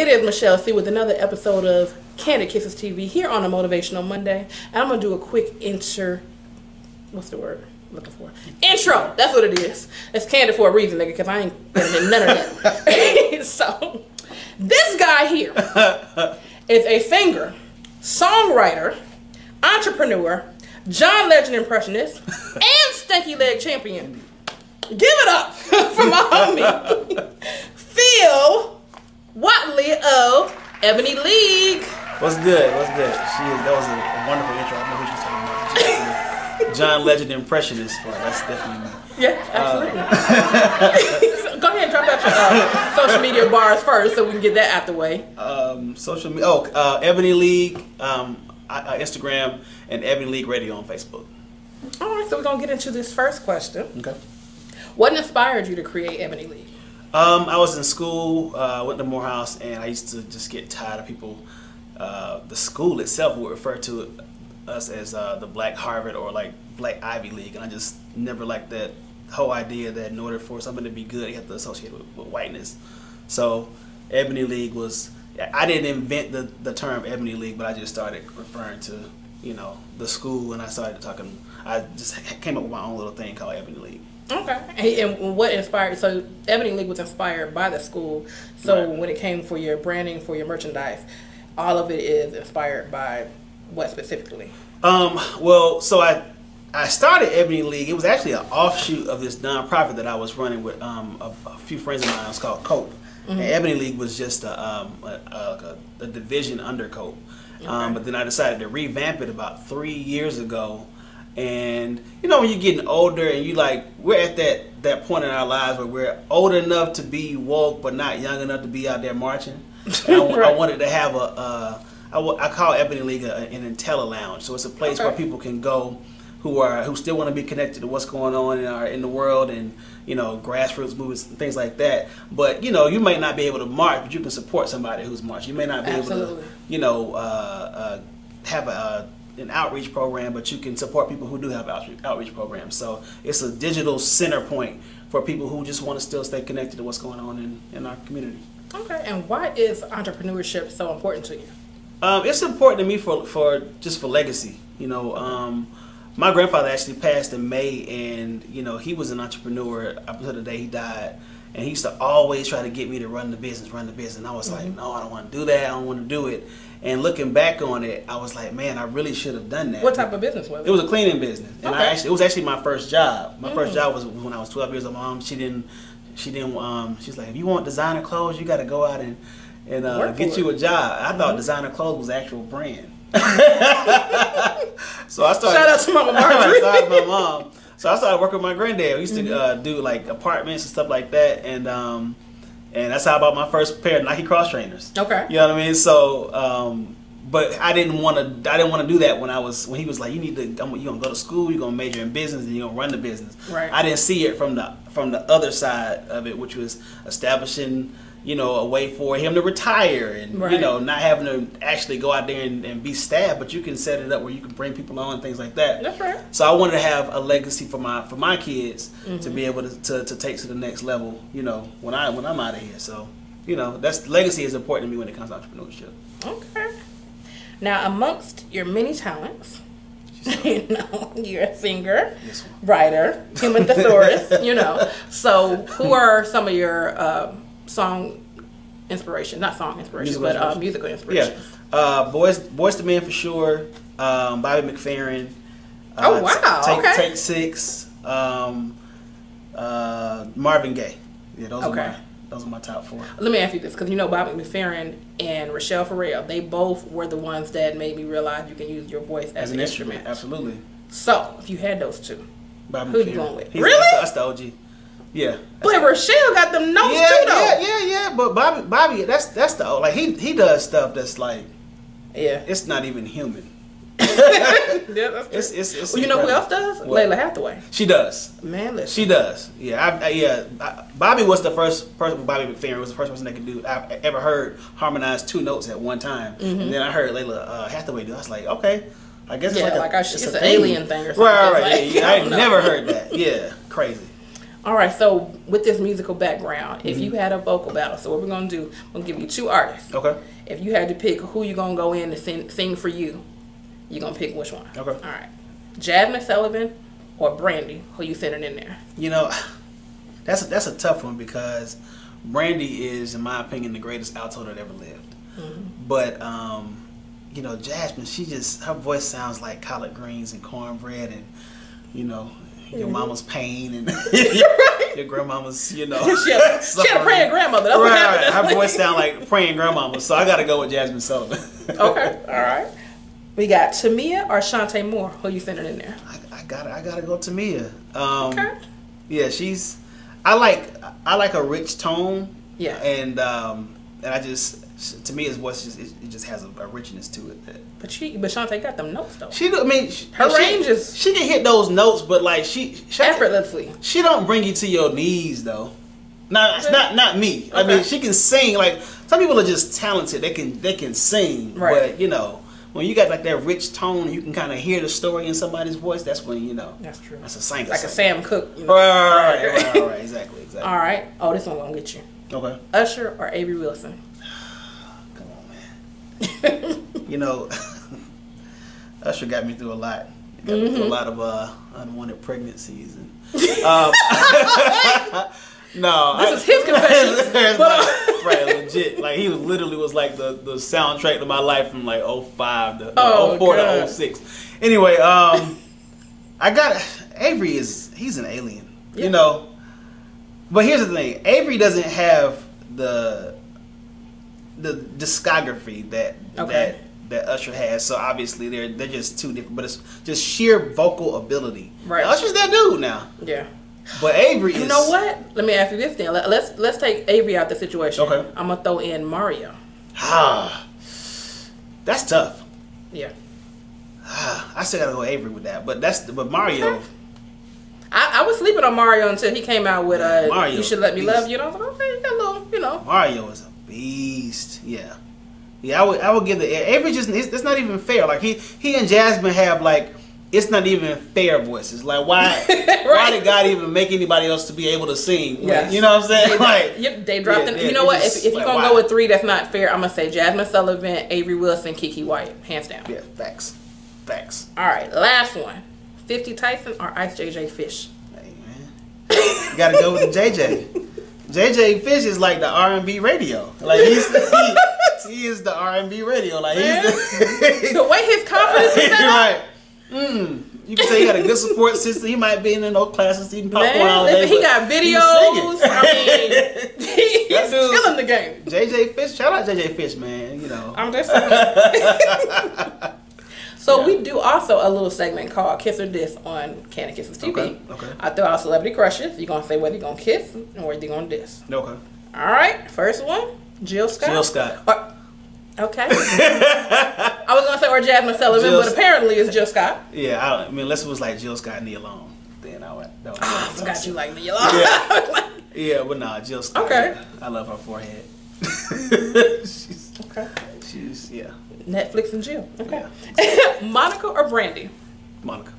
It is Michelle C with another episode of Kandid Kisses TV here on a Motivational Monday. And I'm gonna do a quick inter. What's the word? I'm looking for intro. That's what it is. It's candid for a reason, nigga, because I ain't getting none of that. so, this guy here is a singer, songwriter, entrepreneur, John Legend impressionist, and Stanky leg champion. Give it up for my homie, Phil Whatley of Ebony League. What's good? What's good? She is, that was a, a wonderful intro. I know who she's talking about. John Legend impressionist. Well, that's definitely me. Yeah, absolutely. So go ahead and drop out your uh, social media bars first so we can get that out the way. Um, social media. Oh, uh, Ebony League, um, uh, Instagram, and Ebony League Radio on Facebook. All right, so we're going to get into this first question. Okay. What inspired you to create Ebony League? Um, I was in school, uh, went to Morehouse, and I used to just get tired of people. Uh, the school itself would refer to us as uh, the Black Harvard or like Black Ivy League, and I just never liked that whole idea that in order for something to be good, you have to associate it with, with whiteness. So, Ebony League was. I didn't invent the, the term Ebony League, but I just started referring to you know the school, and I started talking. I just came up with my own little thing called Ebony League. Okay. And, what inspired? So Ebony League was inspired by the school. So Right. when it came for your branding, for your merchandise, all of it is inspired by what specifically? Um, well, so I I started Ebony League. It was actually an offshoot of this nonprofit that I was running with um, a, a few friends of mine. It's called Cope. And Ebony League was just a, um, a, a, a division under Cope. Um, but then I decided to revamp it about three years ago. And you know, when you're getting older and you like, we're at that that point in our lives where we're old enough to be woke, but not young enough to be out there marching. I, wa- I wanted to have a, uh, I, I call Ebony League a, an Intella Lounge. So it's a place where people can go who are who still want to be connected to what's going on in our in the world and you know grassroots movements and things like that. But you know, you might not be able to march, but you can support somebody who's marching. You may not be able to, you know, uh, uh, have a. Uh, an outreach program, but you can support people who do have outreach, outreach programs. So it's a digital center point for people who just want to still stay connected to what's going on in, in our community. Okay. And why is entrepreneurship so important to you? Um, it's important to me for for just for legacy. You know, um, my grandfather actually passed in May, and you know he was an entrepreneur up until the day he died. And he used to always try to get me to run the business, run the business. And I was like, no, I don't want to do that. I don't want to do it. And looking back on it, I was like, man, I really should have done that. What type of business was it? It was a cleaning business, and I actually it was actually my first job. My Mm. first job was when I was 12 years old. My mom she didn't she didn't um she's like if you want designer clothes you got to go out and and uh, get you it. a job. I Mm-hmm. thought designer clothes was actual brand. so I started. Shout out to Right, Marjorie. shout out to my mom. So I started working with my granddad. We used to uh, Mm-hmm. do like apartments and stuff like that, and um, and that's how I bought my first pair of Nike cross trainers. Okay. You know what I mean? So, um, but I didn't want to. I didn't want to do that when I was when he was like, "You need to. I'm, you gonna go to school. You're gonna major in business, and you're gonna run the business." Right. I didn't see it from the from the other side of it, which was establishing, you know, a way for him to retire, and you know, not having to actually go out there and, and be staffed, but you can set it up where you can bring people on and things like that. That's right. So I wanted to have a legacy for my for my kids to Mm-hmm. be able to, to, to take to the next level. You know, when I when I'm out of here. So, you know, that's legacy is important to me when it comes to entrepreneurship. Okay. Now, amongst your many talents, you know, you're a singer, one. writer, human thesaurus, you know. So, who are some of your uh, song inspiration, Not song inspiration, Musical but uh, inspirations. musical Yeah, inspirations. uh, boys, Boyz II Men for sure. Um, Bobby McFerrin. uh, Oh, wow, Take, okay. Take six. Um, uh, Marvin Gaye. Yeah, those Okay. are my those are my top four. Let me ask you this, because you know Bobby McFerrin and Rachelle Ferrell, they both were the ones that made me realize you can use your voice as, As an, instrument. instrument, absolutely. So, if you had those two, Bobby Who you McFerrin. going with? He's- Really? That's the, that's the OG. Yeah. but Rachelle got them notes yeah, too, though. yeah, yeah, yeah. But Bobby, Bobby, that's that's the like he he does stuff that's like Yeah. it's not even human. Yeah, that's true. It's it's, it's well, you know who else does? What? Lalah Hathaway. She does. Man, listen. She does. Yeah, I, I, yeah. I, Bobby was the first person. Bobby McFerrin was the first person that could do. I've ever heard harmonize two notes at one time. And then I heard Lalah uh, Hathaway do. it. I was like, okay, I guess Mm-hmm. Yeah, it's like, like a, I- it's it's a an thing. alien thing or something. Right, right, right. like, yeah. I I don't ain't know. never heard that. Yeah, crazy. All right, so with this musical background, if Mm-hmm. you had a vocal battle, so what we're gonna do, I'm gonna give you two artists. Okay. If you had to pick who you gonna go in to sing, sing for you, you gonna pick which one? Okay. All right, Jazmine Sullivan or Brandy? Who you sending in there? You know, that's a, that's a tough one because Brandy is, in my opinion, the greatest alto that ever lived. But um, you know, Jazmine, she just her voice sounds like collard greens and cornbread, and you know, your mama's pain and your grandmama's, you know, She had, she had a praying grandmother. That's Right, right. Her voice sound like praying grandmama, so I got to go with Jazmine Sullivan. okay, all right. We got Tamia or Chante Moore. Who you sending in there? I, I gotta, I gotta go Tamia. Um, Okay. Yeah, she's. I like, I like a rich tone. Yeah. And um, and I just, to me, his voice just, it, it just has a, a richness to it. That But she, but Chante got them notes though. she, I mean, she, Her she, range is- She can hit those notes, but like she, she Effortlessly. She don't bring you to your knees though. Not, it's not, not me. I mean, she can sing. Like some people are just talented. They can, they can sing. Right. But you know, when you got like that rich tone, you can kind of hear the story in somebody's voice. That's when you know. That's true. That's a singer. Like a. Sam Cooke. You know? Right, right, right, right, right, right, exactly, exactly. All right. Oh, this one gonna get you. Okay. Usher or Avery Wilson? Come on, man. you know, Usher got me through a lot. It got me through a Mm-hmm. lot of uh, unwanted pregnancies and. Um, no, This is his confession. But- like- right, legit. Like he was literally was like the, the soundtrack to my life from like 05 to Oh, 04 God. to 06. Anyway, um, I got Avery is he's an alien, Yeah. you know. But here's the thing: Avery doesn't have the the discography that Okay. that that Usher has. So obviously they're they're just two different. But it's just sheer vocal ability. Right. Now, Usher's that dude now, Yeah. but Avery You is. know what? Let me ask you this then. Let, let's let's take Avery out of the situation. Okay. I'm gonna throw in Mario. Ah, that's tough. Yeah. Ah, I still gotta go Avery with that. But that's but Mario. Okay. I, I was sleeping on Mario until he came out with uh, Mario, "You Should Let Me. Love You." And I was like, okay, you got you know. Mario is a beast. Yeah, yeah. I would I would give the Avery just it's, it's not even fair. Like he he and Jazmine have like it's not even fair voices. Like why why did God even make anybody else to be able to sing? Like, Yes. you know what I'm saying? They, like yep, they dropped. yeah, the, yeah, you know what? just- If, if you're gonna why? go with three, that's not fair. I'm gonna say Jazmine Sullivan, Avery Wilson, Keke Wyatt, hands down. yeah, facts, facts. All right, last one. 50 Tyson or Ice JJ Fish? Hey man, you gotta go with the JJ. JJ Fish is like the R and B radio. Like he's he, he is the R and B radio. Like he's the, The way his confidence is right. Mm. You can say he got a good support system. He might be in those classes eating popcorn all day. listen, he got videos. I mean, he, he's dude- killing the game. JJ Fish, shout out JJ Fish, man. You know. I'm just saying. So Yeah. we do also a little segment called Kiss or Diss on Kandid Kisses TV. Okay, okay. I throw out celebrity crushes. You're gonna say whether you're gonna kiss or whether you're gonna diss. Okay. All right, first one, Jill Scott. Jill Scott. Or- okay. I was gonna say or Jazmine Sullivan, Jill- but apparently it's Jill Scott. Yeah, I, don't, I mean, unless it was like Jill Scott and Nia Long, then I would. That would ah, I forgot you like Neil You Yeah. Yeah, but nah, Jill Scott. Okay. I love her forehead. she's, okay. She's yeah, Netflix and Jill. Okay. Monica or Brandy? Monica.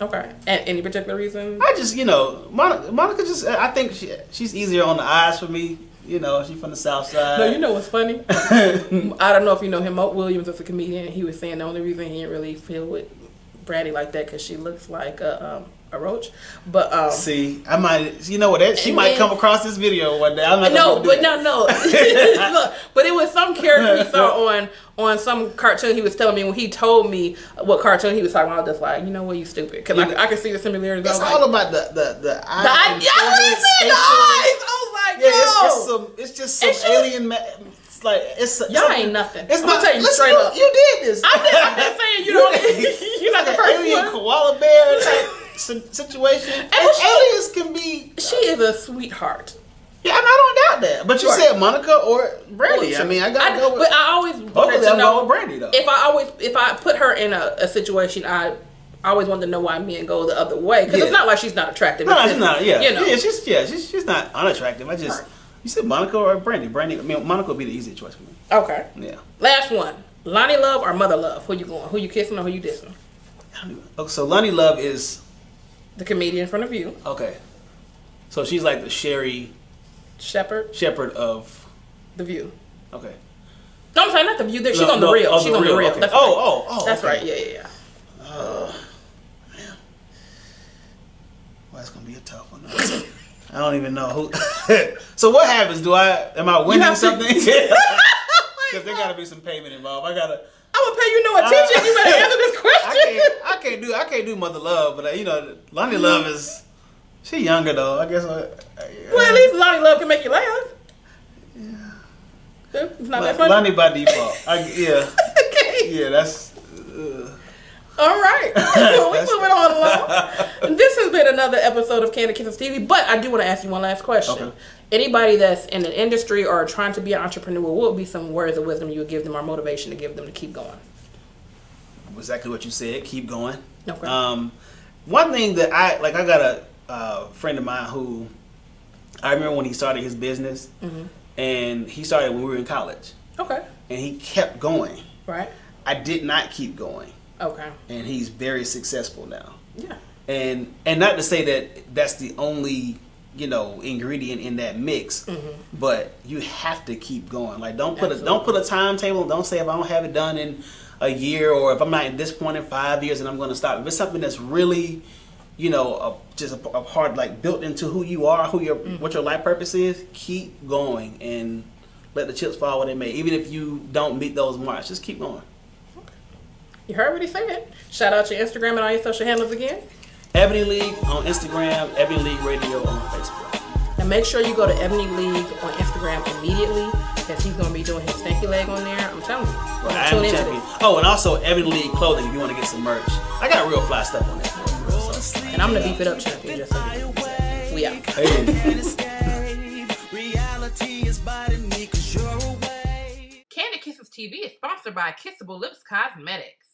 Okay. And any particular reason? I just, you know, Monica, Monica just, I think she, she's easier on the eyes for me. You know, she's from the South Side. No, you know what's funny? I don't know if you know him. Moat Williams is a comedian. He was saying the only reason he didn't really feel with Brandy like that because she looks like a, um, a roach. But um, See, I might, you know what? That she might then- come across this video one day. I'm not no, but that. no, no. Look, but it was some character he saw on on some cartoon. He was telling me when he told me what cartoon he was talking about. I was just like, you know what, you stupid, because know- I, I could see the similarities. It's all like, about the the the eye. the eye, yeah, I forehead was saying the eyes. I was like, Yeah, it's, it's some. It's just some It's just- alien. Ma- it's like it's. Y'all some- ain't nothing. It's I'm not. tell you listen, straight you, up. You did this. I'm just, I'm just saying, you know, did. you're not the first alien one. koala bear si- situation. And, she- aliens can be. She uh, is a sweetheart. Yeah, and I don't doubt that. But you Right. said Monica or Brandy. I mean, I gotta go with. But I always Both wanted to know Brandy though. if I always if I put her in a, a situation, I always wanted to know why men go the other way because Yeah. it's not like she's not attractive. no, It's just, she's not. Yeah, you know. yeah, she's yeah, she's she's not unattractive. I just Right. you said Monica or Brandy. Brandy. I mean, Monica would be the easier choice for me. Okay. Yeah. Last one. Loni Love or Mother Love? Who you going? Who you kissing or who you dissing? I don't even- Okay, so Loni Love is The comedian in front of you. okay. So she's like the Sherri Shepherd, Shepherd of. The View. Okay. No, I'm sorry, not The View. She's No, on the no, real. oh, She's on the real. okay. That's oh, right. oh, oh. That's okay. right. Yeah, yeah, yeah. Man, Well, that's gonna be a tough one. I don't even know who. so what happens? Do I am I winning something? Because there gotta be some payment involved. I gotta. I'm gonna pay you no attention. you better answer this I question. can't. I can't do. I can't do mother love. But uh, you know, Loni Love is. She younger though. I guess. uh, I, I, Well, at least Loni Love can make you laugh. Yeah. It's not that funny. Loni by default. I, yeah. okay. Yeah. That's. Uh, All right. We moving on along. This has been another episode of Kandid Kisses TV, but I do want to ask you one last question. Okay. Anybody that's in an industry or trying to be an entrepreneur, what would be some words of wisdom you would give them or motivation to give them to keep going? exactly what you said. Keep going. Okay. Um, one thing that I like, I got a uh, friend of mine who I remember when he started his business, Mm-hmm. and he started when we were in college, Okay. and he kept going. Right. I did not keep going, Okay. and he's very successful now. Yeah. And and not to say that that's the only you know ingredient in that mix, Mm-hmm. but you have to keep going. Like don't put a don't put a timetable. Don't say if I don't have it done in a year or if I'm not at this point in five years and I'm going to stop. If it's something that's really you know a, just a, a part like built into who you are, who your Mm-hmm. what your life purpose is, keep going and let the chips fall where they may. Even if you don't meet those marks, just keep going. You heard what he said. Shout out your Instagram and all your social handles again. Ebony League on Instagram, Ebony League Radio on Facebook. And make sure you go to Ebony League on Instagram immediately because he's going to be doing his stanky leg on there. I'm telling you. We're gonna I tune am into champion. this. Oh, and also Ebony League clothing if you want to get some merch. I got real fly stuff on there. So. And I'm going to beef it up champion just so you know. We out. Hey. Reality is biting me cause you're away. Kandid Kisses TV is sponsored by Kissable Lips Cosmetics.